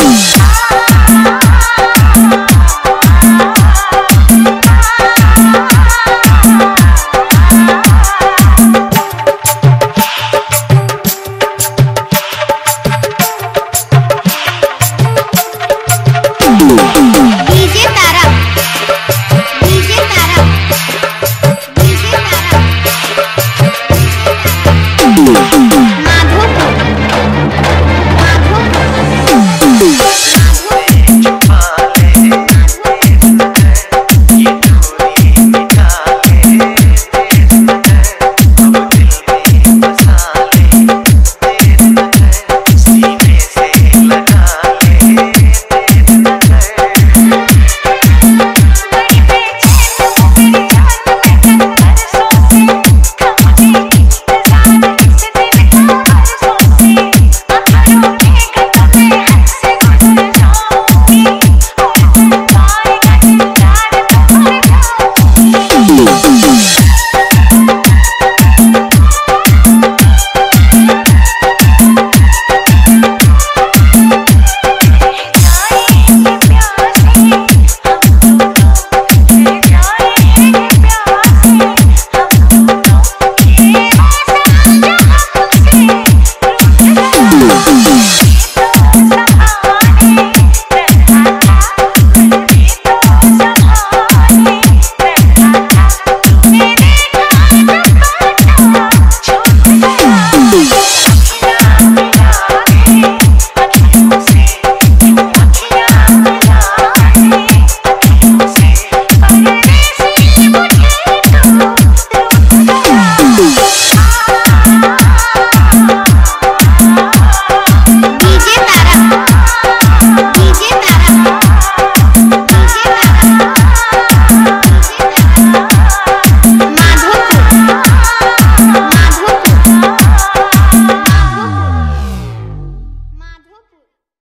Boom.